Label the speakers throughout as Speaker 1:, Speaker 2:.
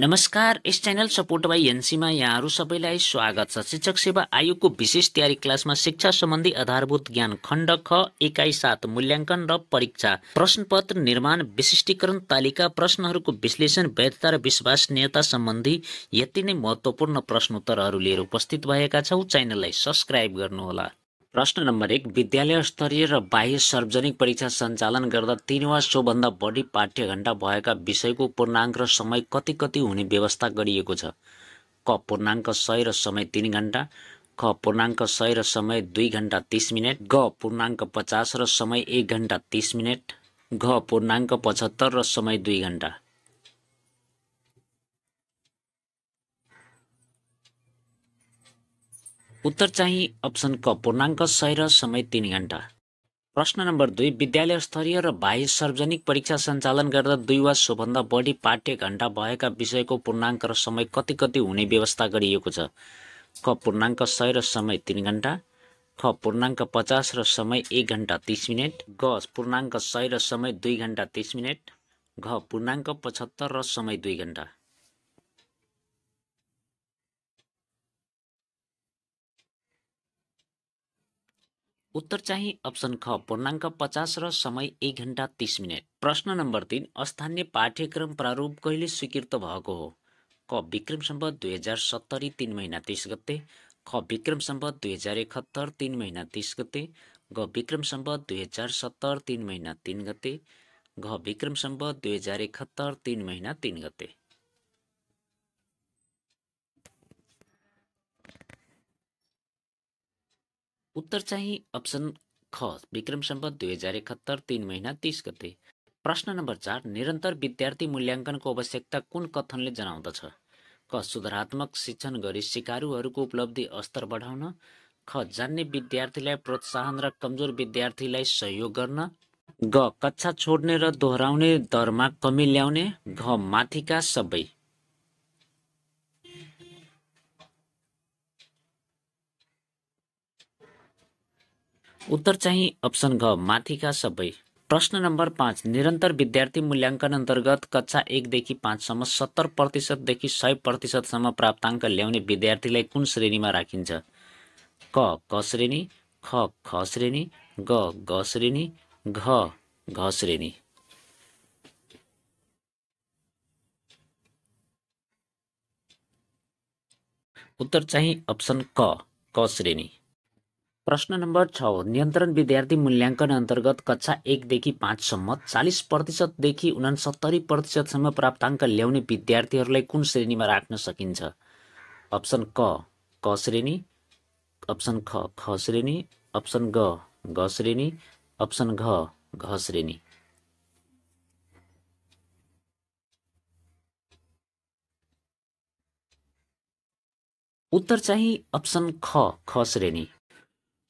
Speaker 1: नमस्कार यस channel support by एनसीमा यहाँहरू सबैलाई स्वागत छ। शिक्षक सेवा आयोगको विशेष तयारी क्लासमा शिक्षा सम्बन्धी आधारभूत ज्ञान खण्ड ख एकाइ सात मूल्याङ्कन र परीक्षा प्रश्नपत्र निर्माण विशिष्टीकरण तालिका प्रश्नहरूको विश्लेषण वैधता र विश्वसनीयता सम्बन्धी यति नै महत्त्वपूर्ण प्रश्नोत्तरहरू लिएर उपस्थित भएका छौँ। च्यानललाई सब्सक्राइब गर्नुहोला। प्रश्न नम्बर एक विद्यालय स्तरीय र बाह्य सार्वजनिक परीक्षा सञ्चालन गर्दा तिन वा सोभन्दा बढी पाठ्य घण्टा भएका विषयको पूर्णाङ्क र समय कति कति हुने व्यवस्था गरिएको छ? क पूर्णाङ्क सय र समय तिन घन्टा ख पूर्णाङ्क सय र समय दुई घन्टा तिस मिनट ग पूर्णाङ्क पचास र समय एक घन्टा तिस मिनट घ पूर्णाङ्क पचहत्तर र समय दुई घन्टा उत्तर चाहिँ अप्सन क पूर्णाङ्क सय र समय तिन घन्टा। प्रश्न नम्बर दुई विद्यालय स्तरीय र बाह्य सार्वजनिक परीक्षा सञ्चालन गर्दा दुई वा सोभन्दा बढी पाठ्य घण्टा भएका विषयको पूर्णाङ्क र समय कति कति हुने व्यवस्था गरिएको छ? क पूर्णाङ्क सय र समय तिन घन्टा। ख पूर्णाङ्क पचास र समय एक घन्टा तिस मिनट। ग पूर्णाङ्क सय र समय दुई घन्टा तिस मिनट। घ पूर्णाङ्क पचहत्तर र समय दुई घन्टा। उत्तर चाहिँ अप्सन ख पूर्णाङ्क पचास र समय एक घन्टा तिस मिनट। प्रश्न नम्बर तिन स्थानीय पाठ्यक्रम प्रारूप कहिले स्वीकृत भएको हो? क विक्रम सम्बत दुई हजार सत्तरी तिन महिना तिस गते। ख विक्रम सम्बत दुई हजार एकहत्तर तिन महिना तिस गते। ग विक्रम सम्बत दुई हजार सत्तर तिन महिना तिन गते। घ विक्रम सम्बत दुई हजार एकहत्तर तिन महिना तिन गते। उत्तर चाहिँ अप्सन ख विक्रम सम्बत दुई हजार एकहत्तर तिन महिना तिस गते। प्रश्न नम्बर चार निरन्तर विद्यार्थी मूल्याङ्कनको आवश्यकता कुन कथनले जनाउँदछ? क सुधारात्मक शिक्षण गरी सिकारुहरूको उपलब्धि स्तर बढाउन? ख जान्ने विद्यार्थीलाई प्रोत्साहन र कमजोर विद्यार्थीलाई सहयोग गर्न? ग कक्षा छोड्ने र दोहोऱ्याउने दरमा कमी ल्याउने? घ माथिका सबै। उत्तर चाहिँ अप्सन घ माथिका सबै। प्रश्न नम्बर पाँच निरन्तर विद्यार्थी मूल्याङ्कन अन्तर्गत कक्षा एकदेखि पाँचसम्म सत्तर प्रतिशतदेखि सय प्रतिशतसम्म प्राप्ताङ्क ल्याउने विद्यार्थीलाई कुन श्रेणीमा राखिन्छ? क क श्रेणी ख ख श्रेणी ग ग श्रेणी घ घ श्रेणी। उत्तर चाहिँ अप्सन क क श्रेणी। प्रश्न नम्बर छ नियन्त्रण विद्यार्थी मूल्याङ्कन अन्तर्गत कक्षा एकदेखि पाँचसम्म चालिस प्रतिशतदेखि उनासत्तरी प्रतिशतसम्म प्राप्ताङ्क ल्याउने विद्यार्थीहरूलाई कुन श्रेणीमा राख्न सकिन्छ? अप्सन क क श्रेणी अप्सन ख ख श्रेणी अप्सन ग ग श्रेणी अप्सन घ घ श्रेणी। उत्तर चाहिँ अप्सन ख ख श्रेणी।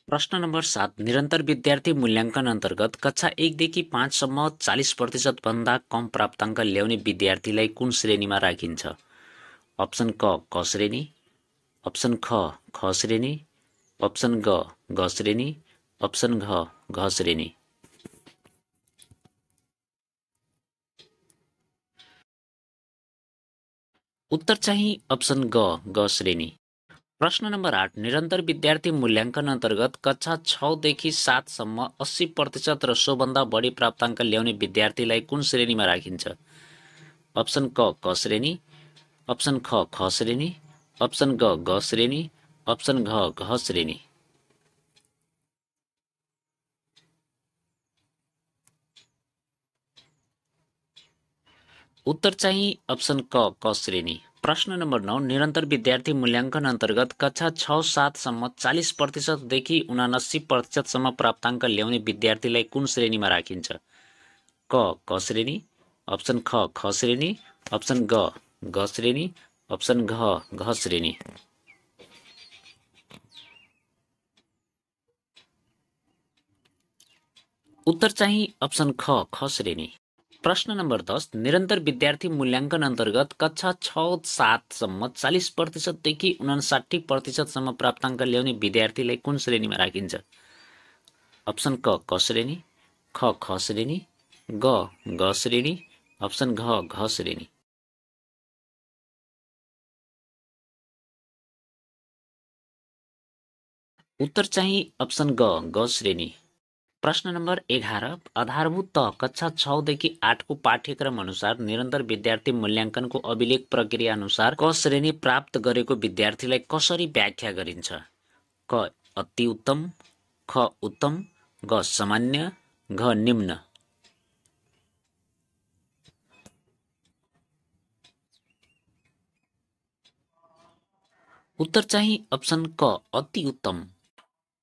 Speaker 1: प्रश्न नम्बर सात निरन्तर विद्यार्थी मूल्याङ्कन अन्तर्गत कक्षा एकदेखि पाँचसम्म चालिस प्रतिशतभन्दा कम प्राप्ताङ्क ल्याउने विद्यार्थीलाई कुन श्रेणीमा राखिन्छ? अप्सन क क श्रेणी अप्सन ख ख श्रेणी अप्सन ग ग श्रेणी अप्सन घ घ श्रेणी। उत्तर चाहिँ अप्सन ग ग श्रेणी। प्रश्न नम्बर आठ निरन्तर विद्यार्थी मूल्याङ्कन अन्तर्गत कक्षा छदेखि सातसम्म अस्सी प्रतिशत र सोभन्दा बढी प्राप्ताङ्क ल्याउने विद्यार्थीलाई कुन श्रेणीमा राखिन्छ? अप्सन क क श्रेणी अप्सन ख ख श्रेणी अप्सन ग ग श्रेणी अप्सन घ घ श्रेणी। उत्तर चाहिँ अप्सन क क श्रेणी। प्रश्न नम्बर नौ निरन्तर विद्यार्थी मूल्याङ्कन अन्तर्गत कक्षा छ सातसम्म चालिस प्रतिशतदेखि उनासी प्रतिशतसम्म प्राप्ताङ्क ल्याउने विद्यार्थीलाई कुन श्रेणीमा राखिन्छ? क क श्रेणी अप्सन ख ख श्रेणी अप्सन ग ग श्रेणी अप्सन घ घ श्रेणी। उत्तर चाहिँ अप्सन ख ख श्रेणी। प्रश्न नम्बर दस निरन्तर विद्यार्थी मूल्याङ्कन अन्तर्गत कक्षा छ सातसम्म चालिस प्रतिशतदेखि उनासाठी प्रतिशतसम्म प्राप्ताङ्क ल्याउने विद्यार्थीलाई कुन श्रेणीमा राखिन्छ? अप्सन क क श्रेणी ख ख श्रेणी ग ग श्रेणी अप्सन घ घ श्रेणी। उत्तर चाहिँ अप्सन ग ग श्रेणी। प्रश्न नम्बर एघार आधारभूत तह कक्षा छदेखि आठको पाठ्यक्रम अनुसार निरन्तर विद्यार्थी मूल्याङ्कनको अभिलेख प्रक्रिया अनुसार क श्रेणी प्राप्त गरेको विद्यार्थीलाई कसरी व्याख्या गरिन्छ? क अति उत्तम ख उत्तम ग सामान्य घ निम्न। उत्तर चाहिँ अप्सन क अति उत्तम।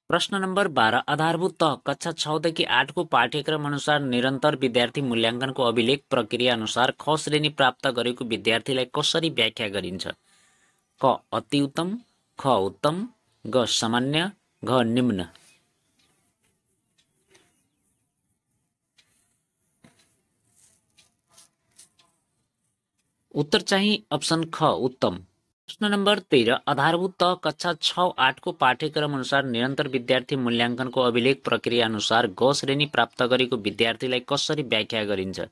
Speaker 1: प्रश्न नम्बर बाह्र आधारभूत तह कक्षा छदेखि आठको पाठ्यक्रम अनुसार निरन्तर विद्यार्थी मूल्याङ्कनको अभिलेख प्रक्रिया अनुसार ख श्रेणी प्राप्त गरेको विद्यार्थीलाई कसरी व्याख्या गरिन्छ? क अति उत्तम ख उत्तम ग सामान्य घ निम्न। उत्तर चाहिँ अप्सन ख उत्तम। प्रश्न नम्बर तेह्र आधारभूत तह कक्षा छ आठको पाठ्यक्रम अनुसार निरन्तर विद्यार्थी मूल्याङ्कनको अभिलेख प्रक्रिया अनुसार ग श्रेणी प्राप्त गरेको विद्यार्थीलाई कसरी व्याख्या गरिन्छ?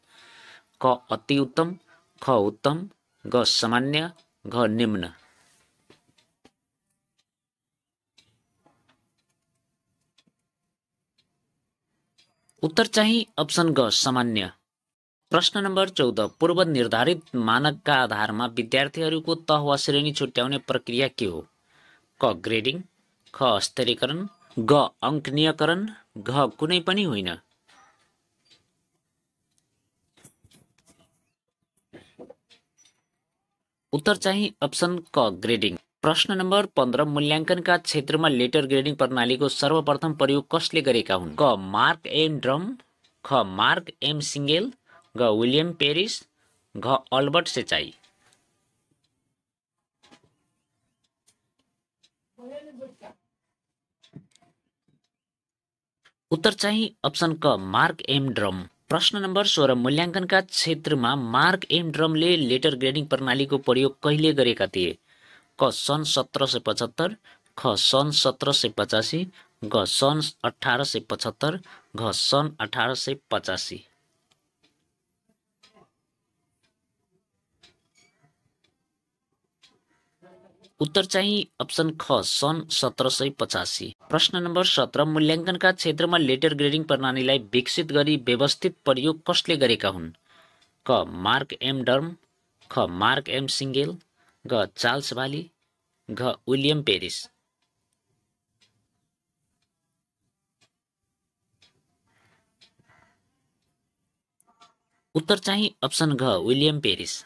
Speaker 1: क अति उत्तम ख उत्तम ग सामान्य घ निम्न। उत्तर चाहिँ अप्सन ग सामान्य। प्रश्न नम्बर चौध पूर्व निर्धारित मानकका आधारमा विद्यार्थीहरूको तह वा श्रेणी छुट्याउने प्रक्रिया के हो? क ग्रेडिङ ख स्तरीकरण ग अङ्कनीयकरण घ कुनै पनि होइन। उत्तर चाहिँ अप्सन क ग्रेडिङ। प्रश्न नम्बर पन्ध्र मूल्याङ्कनका क्षेत्रमा लेटर ग्रेडिङ प्रणालीको सर्वप्रथम प्रयोग कसले गरेका हुन्? क मार्क एम ड्रम ख मार्क एम सिङ्गेल घ विलियम पेरिस घ अल्बर्ट सेचाई। उत्तर चाहिँ अप्सन क मार्क एम ड्रम। प्रश्न नम्बर सोह्र मूल्याङ्कनका क्षेत्रमा मार्क एम ड्रमले लेटर ग्रेडिङ प्रणालीको प्रयोग कहिले गरेका थिए? क सन् सत्र सय पचहत्तर ख सन् सत्र सय पचासी घ सन् अठार सय पचहत्तर घ सन् अठार सय पचासी उत्तर चाहिँ अप्सन ख सन् सत्र सय पचासी प्रश्न नम्बर सत्र मूल्याङ्कनका क्षेत्रमा लेटर ग्रेडिङ प्रणालीलाई विकसित गरी व्यवस्थित प्रयोग कसले गरेका हुन्? क मार्क एम डर्म ख मार्क एम सिङ्गेल घ चार्ल्स भाली घ विलियम पेरिस। उत्तर चाहिँ अप्सन घ विलियम पेरिस।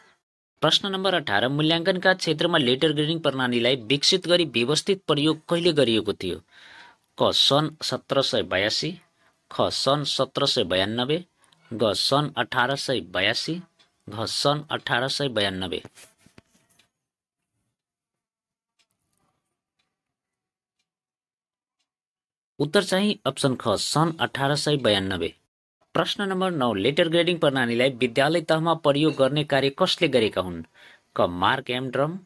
Speaker 1: प्रश्न नम्बर अठार मूल्याङ्कनका क्षेत्रमा लेटर ग्रेडिङ प्रणालीलाई विकसित गरी व्यवस्थित प्रयोग कहिले गरिएको थियो? क सन् सत्र सय बयासी ख सन् सत्र सय बयान्नब्बे ग सन् अठार सय बयासी घ सन् अठार सय बयान्नब्बे उत्तर चाहिँ अप्सन ख सन् अठार सय बयान्नब्बे प्रश्न नम्बर नौ लेटर ग्रेडिङ प्रणालीलाई विद्यालय तहमा प्रयोग गर्ने कार्य कसले गरेका हुन्? क मार्क एम ड्रम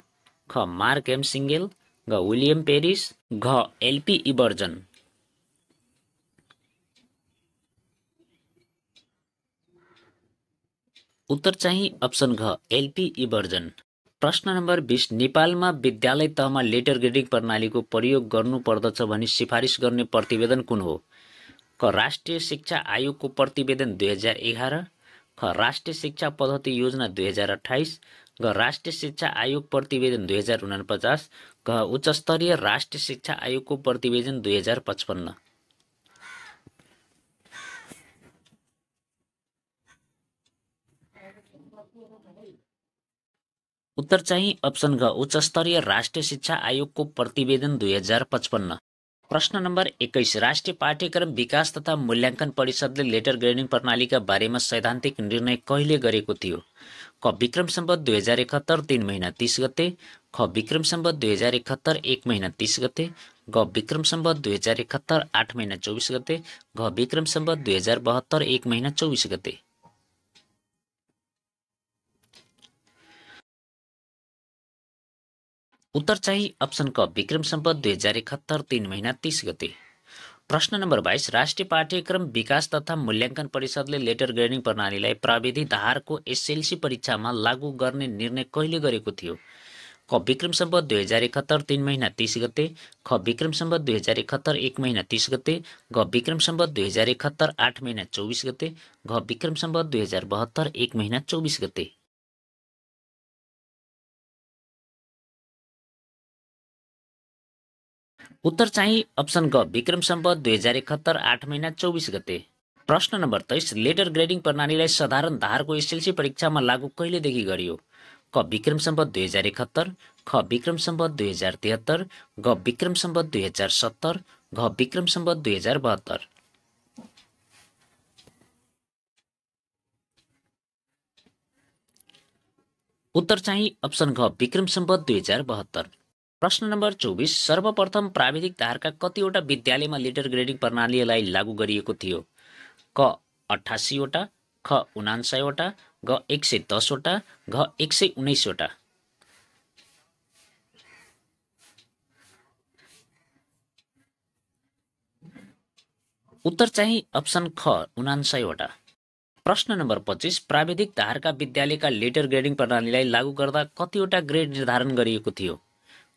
Speaker 1: ख मार्क एम सिङ्गेल घ विलियम पेरिस घ एलपी इबर्जन। उत्तर चाहिँ अप्सन घ एलपी इबर्जन। प्रश्न नम्बर बिस नेपालमा विद्यालय तहमा लेटर ग्रेडिङ प्रणालीको प्रयोग गर्नुपर्दछ भनी सिफारिस गर्ने प्रतिवेदन कुन हो? क राष्ट्रिय शिक्षा आयोगको प्रतिवेदन दुई हजार एघार ख राष्ट्रिय शिक्षा पद्धति योजना दुई हजार अठाइस घ राष्ट्रिय शिक्षा आयोग प्रतिवेदन दुई हजार उनापचास घ उच्च स्तरीय राष्ट्रिय शिक्षा आयोगको प्रतिवेदन दुई हजार पचपन्न। उत्तर चाहिँ अप्सन घ उच्च स्तरीय राष्ट्रिय शिक्षा आयोगको प्रतिवेदन दुई हजार पचपन्न। प्रश्न नम्बर एक्काइस। राष्ट्रिय पाठ्यक्रम विकास तथा मूल्याङ्कन परिषदले लेटर ग्रेडिङ प्रणालीका बारेमा सैद्धान्तिक निर्णय कहिले गरेको थियो? क विक्रम सम्बत दुई हजार एकहत्तर तिन महिना तिस गते। ख विक्रम सम्बत दुई हजार एकहत्तर एक महिना तिस गते। ग विक्रम सम्बत दुई हजार एकहत्तर आठ महिना चौबिस गते। घ विक्रम सम्बत दुई हजार बहत्तर एक महिना चौबिस गते। उत्तर चाहिँ अप्सन क विक्रम सम्पद दुई हजार एकहत्तर तिन महिना तिस गते। प्रश्न नम्बर बाइस राष्ट्रिय पाठ्यक्रम विकास तथा मूल्याङ्कन परिषदले लेटर ग्रेडिङ प्रणालीलाई प्रविधि धारको एसएलसी परीक्षामा लागू गर्ने निर्णय कहिले गरेको थियो? क विक्रम सम्बत दुई हजार एकहत्तर तिन महिना तिस गते। ख विक्रम सम्बत दुई हजार एकहत्तर एक महिना तिस गते। घ विक्रम सम्बत दुई हजार एकहत्तर आठ महिना चौबिस गते। घ विक्रम सम्बत दुई हजार बहत्तर एक महिना चौबिस गते। उत्तर चाहिँ अप्सन ग विक्रम सम्बत दुई हजार एकहत्तर आठ महिना चौबिस गते। प्रश्न नम्बर तेइस लेटर ग्रेडिङ प्रणालीलाई साधारण धारको एसएलसी परीक्षामा लागू कहिलेदेखि गरियो? क विक्रम सम्बत दुई हजार एकहत्तर ख विक्रम सम्बत दुई हजार तिहत्तर ग विक्रम सम्बत दुई हजार सत्तर घ विक्रम सम्बत दुई हजार बहत्तर। उत्तर चाहिँ अप्सन घ विक्रम सम्बत दुई हजार बहत्तर। प्रश्न नम्बर चौबिस सर्वप्रथम प्राविधिक धारका कतिवटा विद्यालयमा लिटर ग्रेडिङ प्रणालीलाई लागू गरिएको थियो? क अठासीवटा ख उनान्सयवटा घ एक सय दसवटा घ एक सय उन्नाइसवटा। उत्तर चाहिँ अप्सन ख उनान्सयवटा। प्रश्न नम्बर पच्चिस प्राविधिक धारका विद्यालयका लेटर ग्रेडिङ प्रणालीलाई लागू गर्दा कतिवटा ग्रेड निर्धारण गरिएको थियो?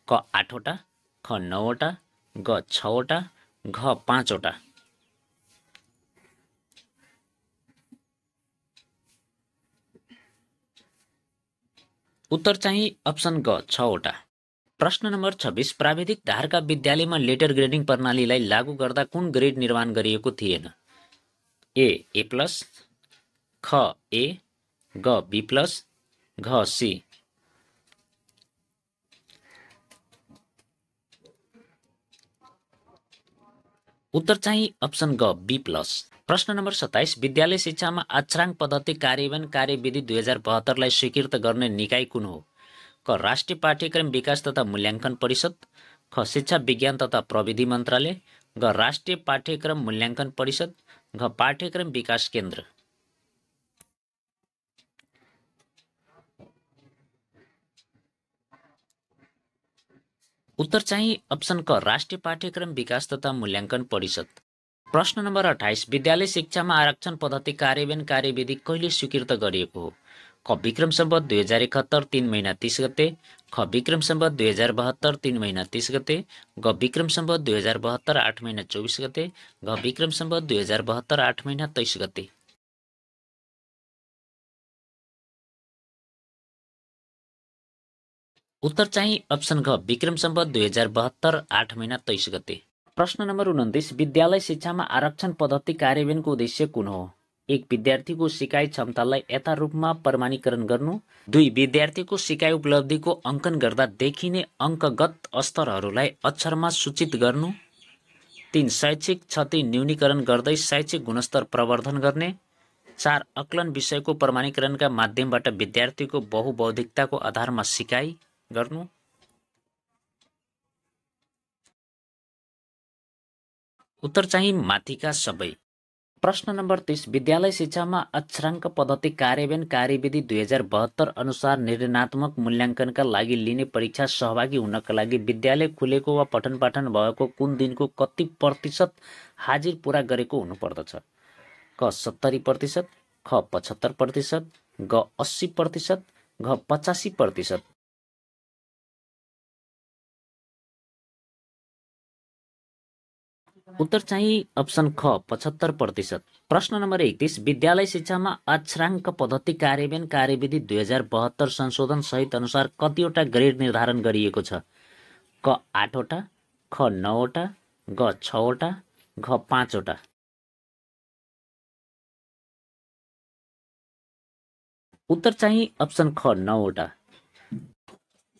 Speaker 1: क आठवटा ख नौवटा ग छवटा घ पाँचवटा। उत्तर चाहिँ अप्सन ग छवटा। प्रश्न नम्बर छब्बिस प्राविधिक धारका विद्यालयमा लेटर ग्रेडिङ प्रणालीलाई लागू गर्दा कुन ग्रेड निर्माण गरिएको थिएन? ए ए प्लस ख ए ग बी प्लस घ सी। उत्तर चाहिँ अप्सन ग बी प्लस प्रश्न नम्बर सत्ताइस विद्यालय शिक्षामा अक्षराङ्क पद्धति कार्यान्वयन कार्यविधि दुई हजार बहत्तरलाई स्वीकृत गर्ने निकाय कुन हो? क राष्ट्रिय पाठ्यक्रम विकास तथा मूल्याङ्कन परिषद। ख शिक्षा विज्ञान तथा प्रविधि मन्त्रालय। ग राष्ट्रिय पाठ्यक्रम मूल्याङ्कन परिषद। घ पाठ्यक्रम विकास केन्द्र। उत्तर चाहिँ अप्सन क राष्ट्रिय पाठ्यक्रम विकास तथा मूल्याङ्कन परिषद। प्रश्न नम्बर अठाइस विद्यालय शिक्षामा आरक्षण पद्धति कार्यान्वयन कार्यविधि कहिले स्वीकृत गरिएको हो? क विक्रम सम्बत दुई हजार एकहत्तर तिन महिना तिस गते। ख विक्रम सम्बत दुई हजार बहत्तर तिन महिना तिस गते। ग विक्रम सम्बत दुई हजार बहत्तर आठ महिना चौबिस गते। घ विक्रम सम्बत दुई हजार बहत्तर आठ महिना तेइस गते। उत्तर चाहिँ अप्सन घ विक्रम सम्बत दुई हजार बहत्तर आठ महिना तेइस गते। प्रश्न नम्बर उन्तिस विद्यालय शिक्षामा आरक्षण पद्धति कार्यान्वयनको उद्देश्य कुन हो? एक विद्यार्थीको सिकाइ क्षमतालाई यथारूपमा प्रमाणीकरण गर्नु। दुई विद्यार्थीको सिकाइ उपलब्धिको अङ्कन गर्दा देखिने अङ्कगत स्तरहरूलाई अक्षरमा सूचित गर्नु। तिन शैक्षिक क्षति न्यूनीकरण गर्दै शैक्षिक गुणस्तर प्रवर्धन गर्ने। चार अक्लन विषयको प्रमाणीकरणका माध्यमबाट विद्यार्थीको बहुबौद्धिकताको आधारमा सिकाइ। गर्नु? उत्तर चाहिँ माथिका सबै। प्रश्न नम्बर तिस विद्यालय शिक्षामा अक्षराङ्क पद्धति कार्यान्वयन कार्यविधि दुई हजार बहत्तर अनुसार निर्णयात्मक मूल्याङ्कनका लागि लिने परीक्षा सहभागी हुनका लागि विद्यालय खुलेको वा पठन पाठन भएको कुन दिनको कति प्रतिशत हाजिर पुरा गरेको हुनुपर्दछ? क सत्तरी प्रतिशत ख पचहत्तर प्रतिशत ग अस्सी प्रतिशत घ पचासी प्रतिशत। उत्तर चाहिँ अप्सन ख पचहत्तर प्रतिशत। प्रश्न नम्बर एकतिस विद्यालय शिक्षामा अक्षराङ्क पद्धति कार्यान्वयन कार्यविधि दुई हजार बहत्तर संशोधन सहित अनुसार कतिवटा ग्रेड निर्धारण गरिएको छ? क आठवटा ख नौवटा ग छवटा घ पाँचवटा। उत्तर चाहिँ अप्सन ख नौवटा।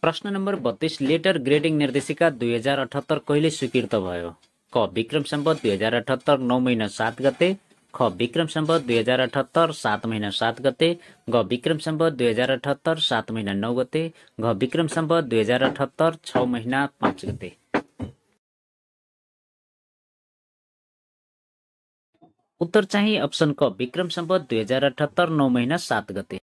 Speaker 1: प्रश्न नम्बर बत्तिस लेटर ग्रेडिङ निर्देशिका दुई हजार अठहत्तर कहिले स्वीकृत भयो? क विक्रम सम्बत दुई हजार अठहत्तर नौ महिना सात गते ख विक्रम सम्बत दुई हजार अठहत्तर सात महिना सात गते ग विक्रम सम्बत दुई हजार अठहत्तर सात महिना नौ गते घ विक्रम सम्बत दुई हजार अठहत्तर छ महिना पाँच गते उत्तर चाहिँ अप्सन क विक्रम सम्बत दुई हजार अठहत्तर नौ महिना सात गते